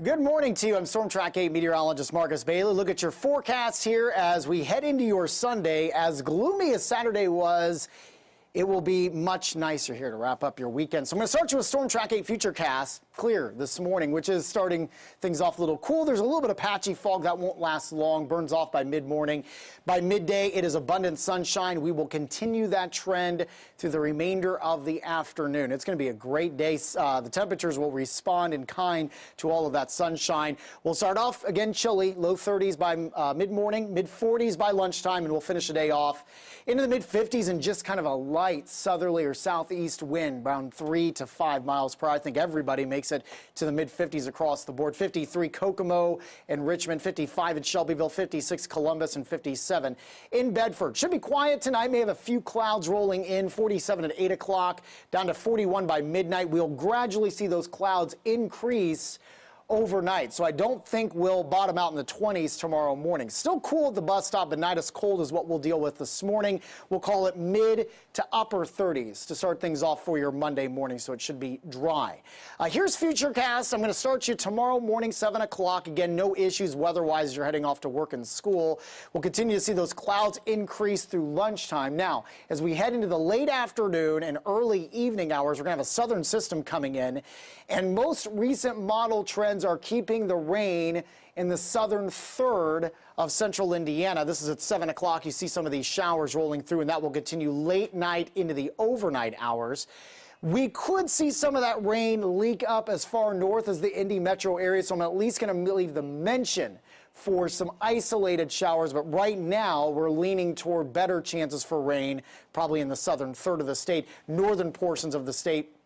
Good morning to you. I'm Storm Track 8 meteorologist Marcus Bailey. Look at your forecast here as we head into your Sunday. As gloomy as Saturday was, it will be much nicer here to wrap up your weekend. So I'm going to start you with Storm Track 8 Futurecast clear this morning, which is starting things off a little cool. There's a little bit of patchy fog that won't last long, burns off by mid-morning. By midday, it is abundant sunshine. We will continue that trend through the remainder of the afternoon. It's going to be a great day. Uh, the temperatures will respond in kind to all of that sunshine. We'll start off again chilly, low 30s by uh, mid-morning, mid-40s by lunchtime, and we'll finish the day off into the mid-50s and just kind of a light southerly or southeast wind, around 3 to 5 miles per hour. I think everybody makes it to the mid 50s across the board. 53 Kokomo and Richmond, 55 in Shelbyville, 56 Columbus, and 57 in Bedford. Should be quiet tonight. May have a few clouds rolling in. 47 at 8 o'clock, down to 41 by midnight. We'll gradually see those clouds increase overnight. So I don't think we'll bottom out in the 20s tomorrow morning. Still cool at the bus stop, but not as cold as what we'll deal with this morning. We'll call it mid to upper 30s to start things off for your Monday morning, so it should be dry. Uh, here's Futurecast. I'm going to start you tomorrow morning, 7 o'clock. Again, no issues weather-wise. You're heading off to work and school. We'll continue to see those clouds increase through lunchtime. Now, as we head into the late afternoon and early evening hours, we're going to have a southern system coming in, and most recent model trends are keeping the rain in the southern third of central Indiana. This is at 7 o'clock. You see some of these showers rolling through, and that will continue late night into the overnight hours. We could see some of that rain leak up as far north as the Indy metro area, so I'm at least going to leave the mention for some isolated showers, but right now we're leaning toward better chances for rain, probably in the southern third of the state, northern portions of the state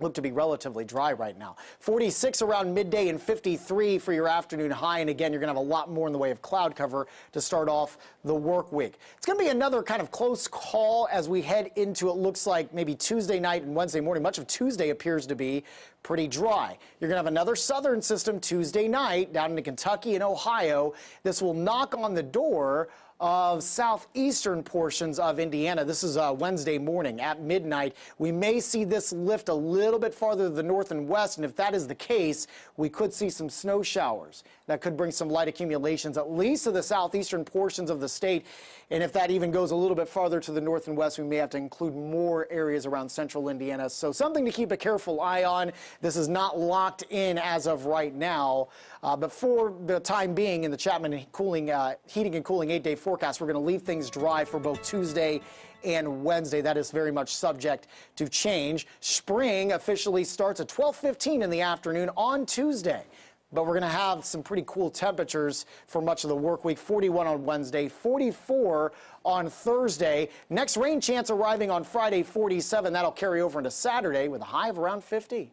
look to be relatively dry right now. 46 around midday and 53 for your afternoon high. And again, you're going to have a lot more in the way of cloud cover to start off the work week. It's going to be another kind of close call as we head into it looks like maybe Tuesday night and Wednesday morning. Much of Tuesday appears to be pretty dry. You're going to have another southern system Tuesday night down into Kentucky and Ohio. This will knock on the door of southeastern portions of Indiana. This is uh, Wednesday morning at midnight. We may see this lift a little bit farther to the north and west, and if that is the case, we could see some snow showers. That could bring some light accumulations, at least to the southeastern portions of the state. And if that even goes a little bit farther to the north and west, we may have to include more areas around central Indiana. So something to keep a careful eye on. This is not locked in as of right now. Uh, but for the time being in the Chapman cooling, uh, heating and cooling eight-day forecast, we're going to leave things dry for both Tuesday and Wednesday. That is very much subject to change. Spring officially starts at 12:15 in the afternoon on Tuesday but we're going to have some pretty cool temperatures for much of the work week 41 on Wednesday, 44 on Thursday. Next rain chance arriving on Friday, 47. That'll carry over into Saturday with a high of around 50.